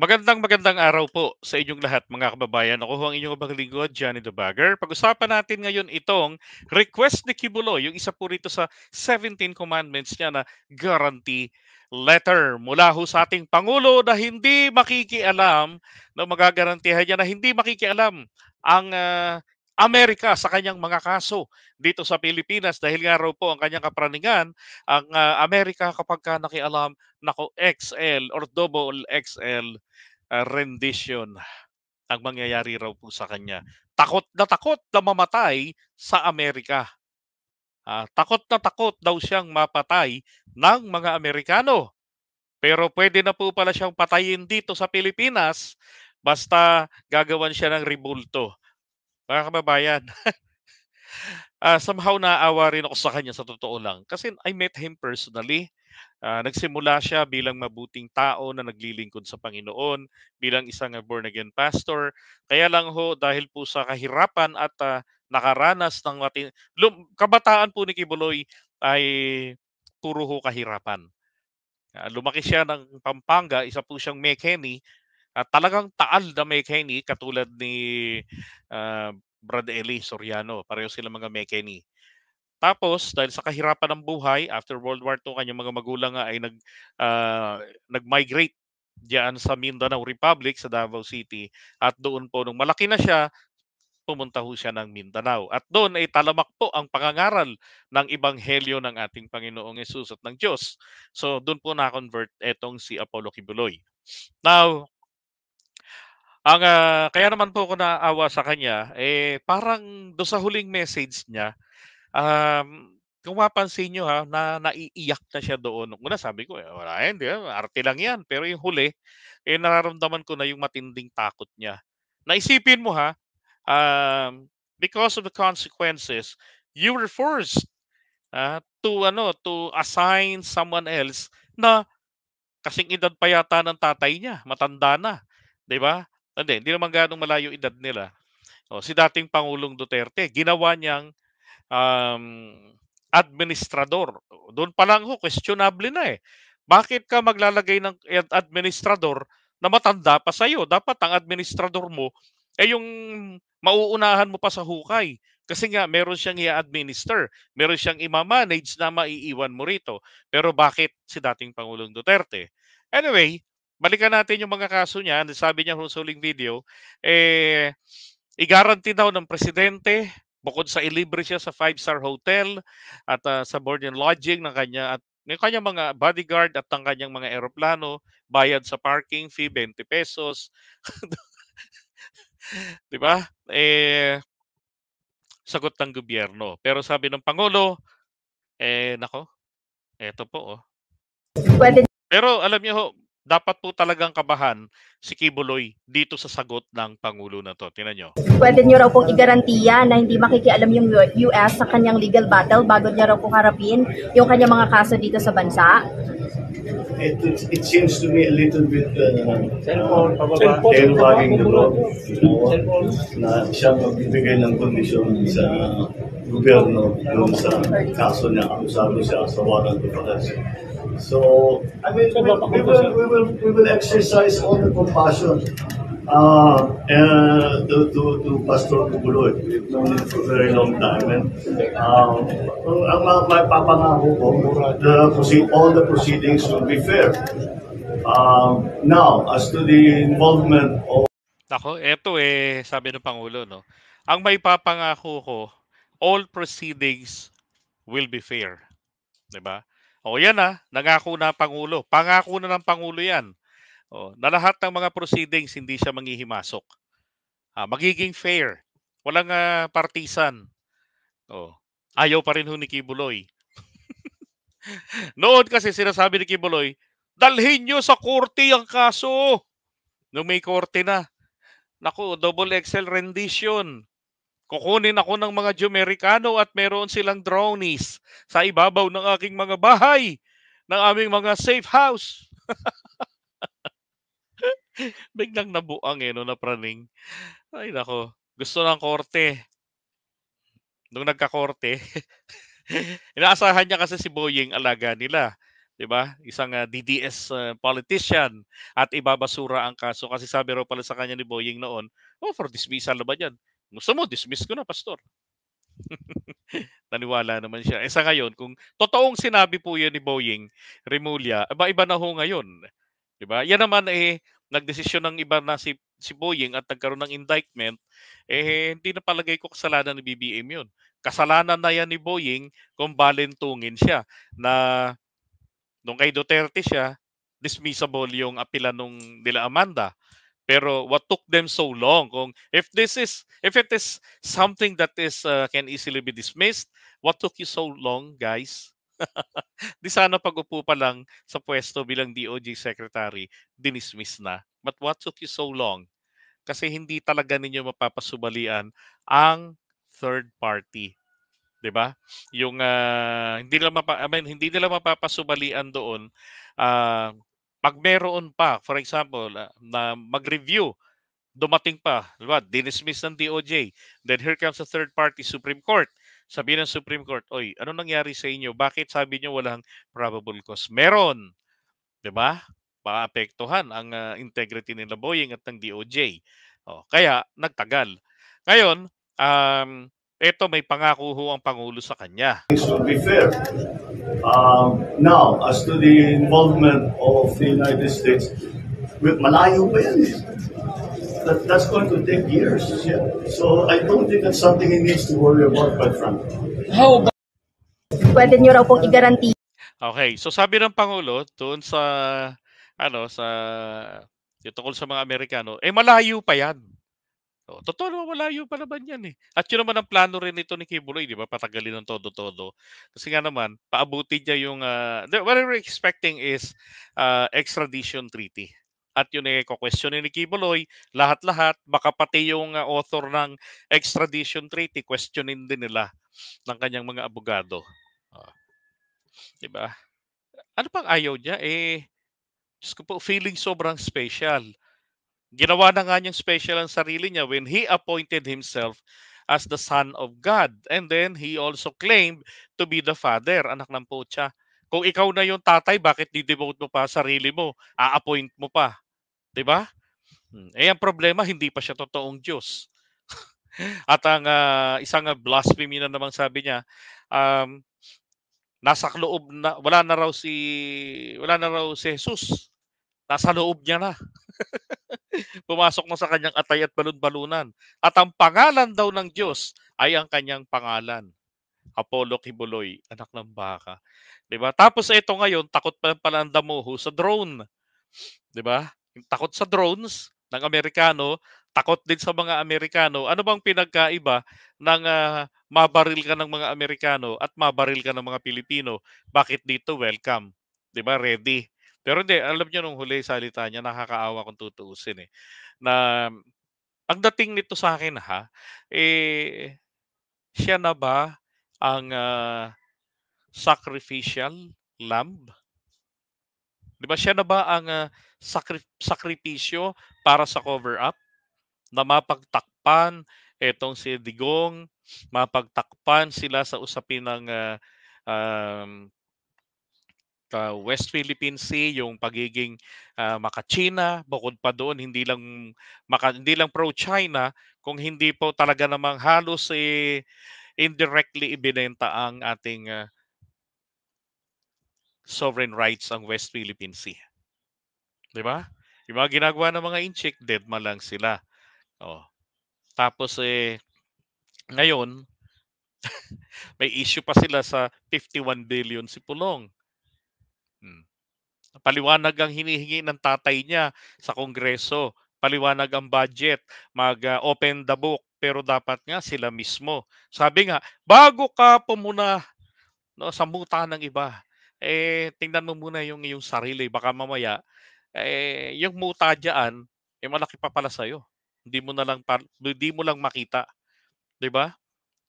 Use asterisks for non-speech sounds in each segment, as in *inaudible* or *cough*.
Magandang magandang araw po sa inyong lahat mga kababayan. Ako ho ang inyong abang Johnny the Bagger. Pag-usapan natin ngayon itong request ni Kibuloy, yung isa po rito sa 17 commandments niya na guarantee letter mula ho sa ating Pangulo na hindi makikialam na magagarantihan niya na hindi makikialam ang uh, Amerika sa kanyang mga kaso dito sa Pilipinas dahil nga raw po ang kanyang kapraningan ang uh, Amerika kapag ka nakialam nako XL or double XL uh, rendition ang mangyayari raw po sa kanya. Takot na takot na mamatay sa Amerika. Uh, takot na takot daw siyang mapatay ng mga Amerikano. Pero pwede na po pala siyang patayin dito sa Pilipinas basta gagawan siya ng ribulto. Mga kababayan, uh, *laughs* somehow naawa rin ako sa kanya sa totoo lang. Kasi I met him personally. Uh, nagsimula siya bilang mabuting tao na naglilingkod sa Panginoon, bilang isang born again pastor. Kaya lang ho, dahil po sa kahirapan at uh, nakaranas ng matin... Lum- kabataan po ni Kibuloy ay puro ho kahirapan. Uh, lumaki siya ng Pampanga, isa po siyang Mekeni, at talagang taal na Mekeni katulad ni uh, Brad Eli Soriano. Pareho sila mga Mekeni. Tapos dahil sa kahirapan ng buhay after World War II kanyang mga magulang ay nag uh, nag-migrate diyan sa Mindanao Republic sa Davao City at doon po nung malaki na siya pumunta ho siya ng Mindanao at doon ay talamak po ang pangangaral ng ebanghelyo ng ating Panginoong Yesus at ng Diyos. So doon po na-convert etong si Apollo Kibuloy. Now, ang uh, kaya naman po ako naawa sa kanya eh parang do sa huling message niya Um, kung mapansin niyo ha, na naiiyak na siya doon. Una sabi ko, eh, wala yan, di ba? Arte lang yan. Pero yung huli, eh nararamdaman ko na yung matinding takot niya. Naisipin mo ha, um, because of the consequences, you were forced uh, to ano to assign someone else na kasing edad pa yata ng tatay niya, matanda na, 'di ba? Hindi, hindi naman ganong malayo edad nila. O, si dating Pangulong Duterte, ginawa niyang um, administrador. Doon pa lang ho, questionable na eh. Bakit ka maglalagay ng administrador na matanda pa sa'yo? Dapat ang administrador mo ay eh yung mauunahan mo pa sa hukay. Kasi nga, meron siyang i-administer. Meron siyang i-manage na maiiwan mo rito. Pero bakit si dating Pangulong Duterte? Anyway, balikan natin yung mga kaso niya. Sabi niya sa huling video, eh, i-guarantee daw ng presidente Bukod sa ilibre siya sa five-star hotel at uh, sa board and lodging ng kanya at ng kanyang mga bodyguard at ng kanyang mga eroplano, bayad sa parking fee 20 pesos. *laughs* 'Di ba? Eh sagot ng gobyerno. Pero sabi ng pangulo, eh nako, eto po oh. Pwede. Pero alam niyo ho, dapat po talagang kabahan si Kibuloy dito sa sagot ng Pangulo na to. Tinan nyo. Pwede nyo raw pong igarantiya na hindi makikialam yung US sa kanyang legal battle bago niya raw pong harapin yung kanyang mga kaso dito sa bansa? It, it, it seems to me a little bit uh, cellphone, uh, tailwagging the road. You know, na siya magbibigay ng kondisyon sa gobyerno doon sa kaso niya, akusado siya sa warrant of arrest. So, I mean, we, we, will, we, will, we will exercise all the compassion uh, uh, to, to, to Pastor Kubuloy. We've known him for a very long time. And um, ang may papangako ko, the, all the proceedings will be fair. Um, now, as to the involvement of... Ako, eto eh, sabi ng Pangulo, no? Ang may papangako ko, all proceedings will be fair. 'Di ba? O yan ah, nangako na Pangulo. Pangako na ng Pangulo yan. O, na lahat ng mga proceedings hindi siya manghihimasok. Ah, magiging fair. Walang uh, partisan. O, ayaw pa rin ho ni Kibuloy. *laughs* Noon kasi sinasabi ni Kibuloy, dalhin nyo sa korte ang kaso. Nung may korte na. Naku, double XL rendition. Kukunin ako ng mga Jumericano at meron silang dronies sa ibabaw ng aking mga bahay, ng aming mga safe house. *laughs* Biglang nabuang eh, no, na praning. Ay nako, gusto ng korte. Nung nagka-korte, *laughs* inaasahan niya kasi si Boying alaga nila. 'di ba? Isang uh, DDS uh, politician at ibabasura ang kaso kasi sabi raw pala sa kanya ni Boying noon, oh for dismissal na ba 'yan? Gusto mo dismiss ko na pastor. *laughs* Naniwala naman siya. Eh sa ngayon, kung totoong sinabi po 'yan ni Boying Remulla, aba iba na ho ngayon. 'Di ba? Yan naman eh nagdesisyon ng iba na si si Boying at nagkaroon ng indictment, eh hindi na palagay ko kasalanan ni BBM 'yun. Kasalanan na yan ni Boying kung balentungin siya na Nung kay Duterte siya, dismissible yung apila nung nila Amanda. Pero what took them so long? Kung if this is if it is something that is uh, can easily be dismissed, what took you so long, guys? *laughs* Di sana pag-upo pa lang sa pwesto bilang DOJ secretary, dinismiss na. But what took you so long? Kasi hindi talaga ninyo mapapasubalian ang third party 'di ba? Yung uh, hindi nila mapa I mean, hindi nila mapapasubalian doon uh, pag meron pa, for example, uh, na mag-review dumating pa, di ba? Dinismiss ng DOJ. Then here comes the third party Supreme Court. Sabi ng Supreme Court, "Oy, ano nangyari sa inyo? Bakit sabi niyo walang probable cause?" Meron. 'Di ba? Maapektuhan ang uh, integrity nila Boeing at ng DOJ. Oh, kaya nagtagal. Ngayon, um, ito may pangako ho ang Pangulo sa kanya. To be fair, um, now as to the involvement of the United States, malayo pa yan eh. That, that's going to take years. Yeah. So I don't think that's something he needs to worry about, quite frankly. How about... Pwede nyo raw pong i-guarantee. Okay, so sabi ng Pangulo doon sa ano sa yung tungkol sa mga Amerikano, eh malayo pa yan. Oh, totoo naman malayo pa naman yan eh. At yun naman ang plano rin nito ni Kibuloy, di ba? Patagalin ng todo-todo. Kasi nga naman, paabutin niya yung, uh, what we're expecting is uh, extradition treaty. At yun eh, question ni Kibuloy, lahat-lahat, baka pati yung uh, author ng extradition treaty, questionin din nila ng kanyang mga abogado. Uh, di ba? Ano pang ayaw niya? Eh, Diyos ko po, feeling sobrang special Ginawa na nga niyang special ang sarili niya when he appointed himself as the Son of God. And then he also claimed to be the Father, anak ng putya. Kung ikaw na yung tatay, bakit di-devote mo pa sarili mo? A-appoint mo pa. 'Di ba? Hmm. Eh ang problema, hindi pa siya totoong Diyos. *laughs* At ang uh, isang uh, blasphemy na namang sabi niya, um, nasa loob na wala na raw si wala na raw si Jesus. Nasa loob niya na. *laughs* Pumasok na sa kanyang atay at balon-balunan. At ang pangalan daw ng Diyos ay ang kanyang pangalan. Apollo Kibuloy, anak ng baka. 'Di ba? Tapos ito ngayon, takot pa pala ang damuho sa drone. 'Di ba? Takot sa drones ng Amerikano, takot din sa mga Amerikano. Ano bang pinagkaiba ng uh, mabaril ka ng mga Amerikano at mabaril ka ng mga Pilipino? Bakit dito welcome? 'Di ba? Ready. Pero hindi, alam niyo nung huli salita niya, nakakaawa kung tutuusin eh. Na ang dating nito sa akin ha, eh siya na ba ang uh, sacrificial lamb? 'Di ba siya na ba ang uh, sakri- sakripisyo para sa cover up na mapagtakpan etong si Digong, mapagtakpan sila sa usapin ng uh, um, uh, West Philippine Sea, yung pagiging uh, maka-China, bukod pa doon hindi lang maka, hindi lang pro-China, kung hindi po talaga namang halos eh, indirectly ibinenta ang ating uh, sovereign rights ang West Philippine Sea. 'Di ba? Yung mga ginagawa ng mga inchik, dead man lang sila. Oh. Tapos eh ngayon *laughs* may issue pa sila sa 51 billion si Pulong. Hmm. Paliwanag ang hinihingi ng tatay niya sa kongreso. Paliwanag ang budget, mag-open uh, the book, pero dapat nga sila mismo. Sabi nga, bago ka pumuna no, sa muta ng iba, eh tingnan mo muna yung iyong sarili. Baka mamaya, eh, yung muta diyan, eh malaki pa pala sa'yo. Hindi mo na lang, hindi mo lang makita. 'Di ba?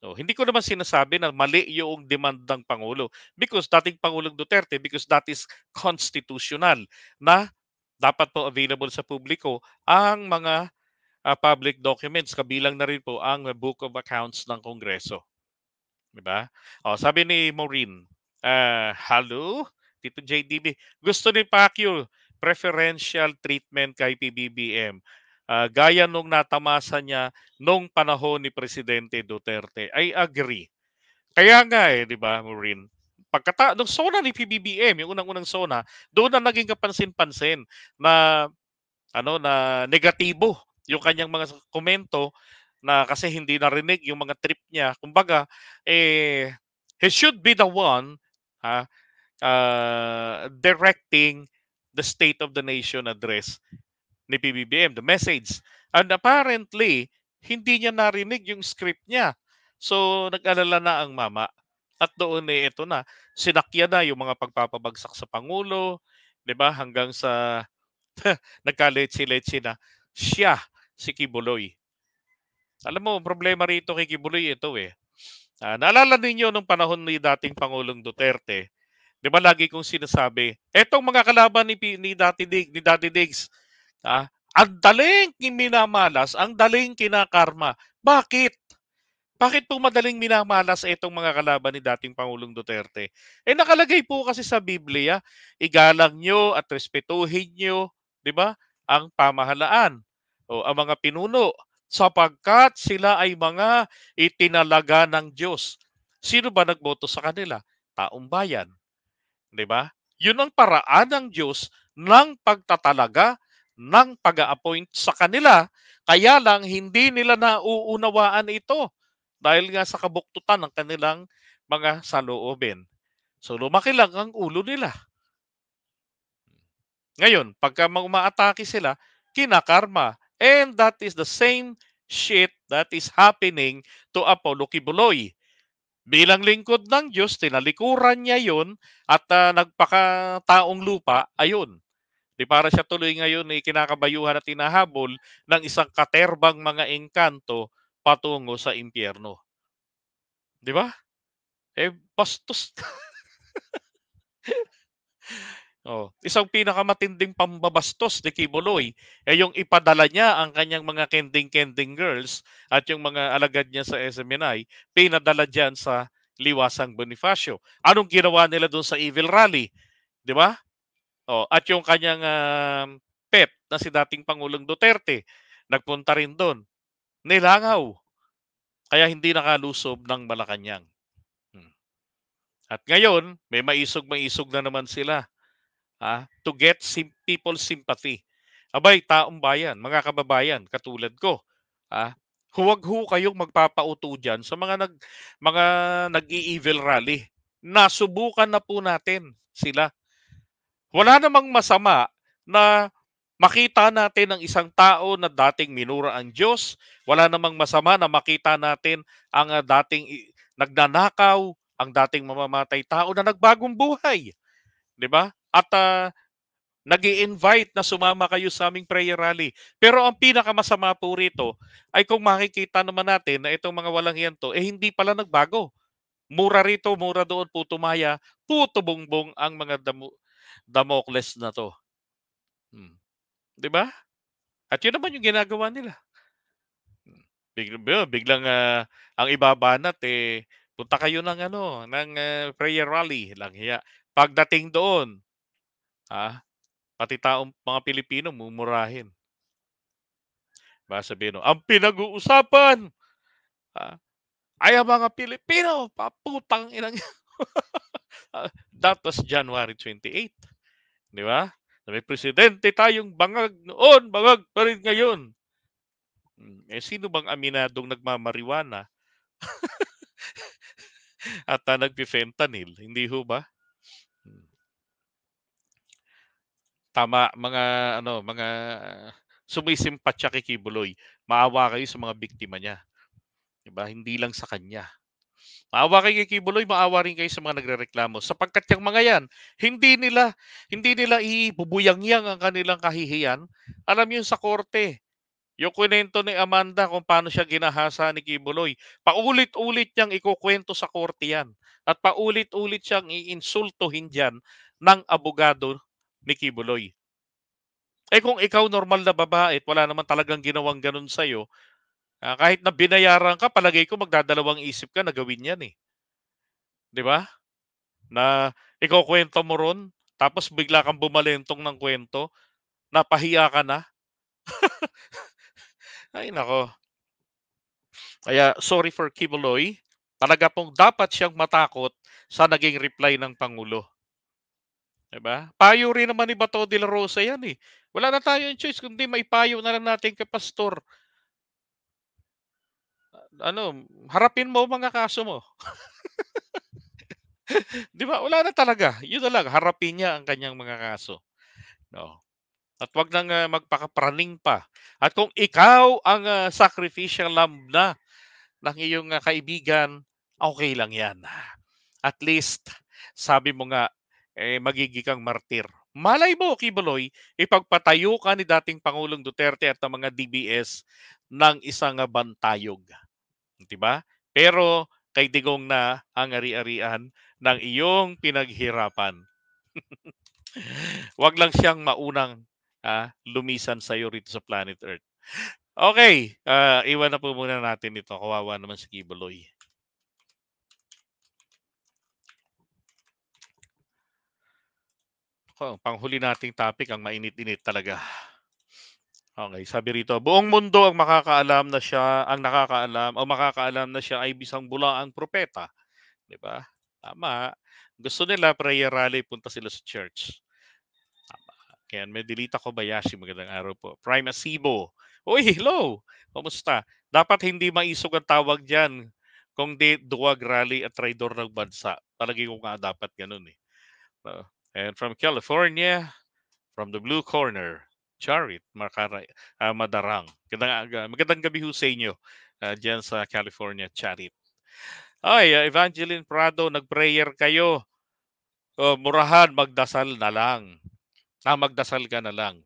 Oh, hindi ko naman sinasabi na mali yung demand ng Pangulo because dating Pangulong Duterte because that is constitutional na dapat po available sa publiko ang mga uh, public documents kabilang na rin po ang Book of Accounts ng Kongreso. 'Di ba? Oh, sabi ni Maureen, uh, hello, Tito JDB, gusto ni Pacquiao preferential treatment kay PBBM. Ah, gaya nung natamasa niya nung panahon ni Presidente Duterte. I agree. Kaya nga eh, di ba, Maureen? Pagkata nung SONA ni PBBM, yung unang-unang SONA, doon na naging kapansin-pansin na ano na negatibo yung kanyang mga komento na kasi hindi narinig yung mga trip niya. Kumbaga, eh, he should be the one ha, uh, directing the State of the Nation address ni PBBM, the message. And apparently, hindi niya narinig yung script niya. So, nag-alala na ang mama. At doon eh, ito na, sinakya na yung mga pagpapabagsak sa Pangulo, di ba? Hanggang sa *laughs* nagka-letsi-letsi na siya, si Kibuloy. Alam mo, problema rito kay Kibuloy ito eh. Ah, naalala ninyo nung panahon ni dating Pangulong Duterte, 'di ba lagi kong sinasabi, etong mga kalaban ni ni Dati Dig, ni Daddy Diggs, ah, ang daling minamalas, ang daling kinakarma. Bakit? Bakit po madaling minamalas itong mga kalaban ni dating Pangulong Duterte? Eh nakalagay po kasi sa Biblia, igalang nyo at respetuhin nyo, 'di ba? Ang pamahalaan o ang mga pinuno sapagkat sila ay mga itinalaga ng Diyos. Sino ba nagboto sa kanila? Taong bayan. 'Di ba? Yun ang paraan ng Diyos ng pagtatalaga ng pag-appoint sa kanila. Kaya lang hindi nila nauunawaan ito dahil nga sa kabuktutan ng kanilang mga saloobin. So lumaki lang ang ulo nila. Ngayon, pagka umaatake sila, kinakarma. And that is the same shit that is happening to Apollo Kibuloy. Bilang lingkod ng Diyos, tinalikuran niya yon at uh, nagpakataong lupa, ayun. Di para siya tuloy ngayon ay kinakabayuhan at tinahabol ng isang katerbang mga engkanto patungo sa impyerno. Di ba? Eh, bastos. *laughs* Oh, isang pinakamatinding pambabastos ni Kibuloy ay yung ipadala niya ang kanyang mga kending-kending girls at yung mga alagad niya sa SMNI, pinadala diyan sa Liwasang Bonifacio. Anong ginawa nila doon sa Evil Rally? 'Di ba? Oh, at yung kanyang uh, pet na si dating Pangulong Duterte, nagpunta rin doon. Nilangaw. Kaya hindi nakalusob ng Malacanang. Hmm. At ngayon, may maisog-maisog na naman sila ah, to get sim- people's sympathy. Abay, taong bayan, mga kababayan, katulad ko, ah, huwag ho kayong magpapauto diyan sa mga nag mga nag-i-evil rally. Nasubukan na po natin sila. Wala namang masama na makita natin ang isang tao na dating minura ang Diyos. Wala namang masama na makita natin ang uh, dating nagnanakaw, ang dating mamamatay tao na nagbagong buhay. 'Di ba? at uh, nag invite na sumama kayo sa aming prayer rally. Pero ang pinakamasama po rito ay kung makikita naman natin na itong mga walang yan to, eh hindi pala nagbago. Mura rito, mura doon, puto maya, puto bongbong ang mga damo, Damocles na to. Hmm. 'Di ba? At yun naman yung ginagawa nila. Hmm. Biglang, biglang uh, ang ibabanat eh punta kayo ng ano, ng uh, prayer rally lang hiya. Pagdating doon, Ah, pati taong mga Pilipino mumurahin. Ba sabihin, no, ang pinag-uusapan ah, ay ang mga Pilipino, paputang inang uh, That was January 28. Di ba? May presidente tayong bangag noon, bangag pa rin ngayon. Hmm, eh, sino bang aminadong nagmamariwana? *laughs* At uh, nagpi-fentanyl, hindi ho ba? Tama, mga ano, mga sumisimpatya kay Kibuloy. Maawa kayo sa mga biktima niya. 'Di ba? Hindi lang sa kanya. Maawa kay Kibuloy, maawa rin kayo sa mga nagrereklamo sapagkat yung mga 'yan, hindi nila hindi nila ibubuyang-yang ang kanilang kahihiyan. Alam niyo sa korte, yung kwento ni Amanda kung paano siya ginahasa ni Kibuloy, paulit-ulit niyang ikukwento sa korte yan. At paulit-ulit siyang iinsultuhin dyan ng abogado ni Kibuloy. Eh kung ikaw normal na babae at wala naman talagang ginawang ganun sa'yo, uh, kahit na binayaran ka, palagay ko magdadalawang isip ka na gawin yan eh. Di ba? na ikukuwento mo ron, tapos bigla kang bumalentong ng kwento, napahiya ka na. *laughs* Ay nako. Kaya sorry for Kibuloy, talaga pong dapat siyang matakot sa naging reply ng Pangulo. 'Di ba? Payo rin naman ni Bato de la Rosa 'yan eh. Wala na tayong choice kundi maipayo na lang natin kay pastor. Ano, harapin mo mga kaso mo. *laughs* 'Di ba? Wala na talaga. Yun na lang, harapin niya ang kanyang mga kaso. No. At wag nang ah, magpakapraning pa. At kung ikaw ang ah, sacrificial lamb na ng iyong ah, kaibigan, okay lang 'yan. At least sabi mo nga eh magiging martir. Malay mo, Kibuloy, ipagpatayo ka ni dating Pangulong Duterte at ng mga DBS ng isang bantayog. 'Di ba? Pero kay digong na ang ari-arian ng iyong pinaghirapan. Wag lang siyang maunang ah, lumisan sa iyo rito sa planet Earth. Okay, ah, iwan na po muna natin ito. Kawawa naman si Kibuloy. Ako, ang panghuli nating topic ang mainit-init talaga. Okay, sabi rito, buong mundo ang makakaalam na siya, ang nakakaalam o makakaalam na siya ay bisang bulaang propeta. 'Di ba? Tama. Gusto nila prayer rally, punta sila sa church. Tama. Kaya may Delita Kobayashi, magandang araw po. Prime Asibo. Uy, hello! Kumusta? Dapat hindi maisog ang tawag dyan kung di duwag rally at traidor ng bansa. Palagi ko nga dapat ganun eh. Uh, and from California, from the blue corner, Charit Makara, ah, Madarang. Magandang, aga- magandang gabi ho sa inyo ah, dyan sa California, Charit. Ay, ah, Evangeline Prado, nag-prayer kayo. Oh, murahan, magdasal na lang. Ah, magdasal ka na lang.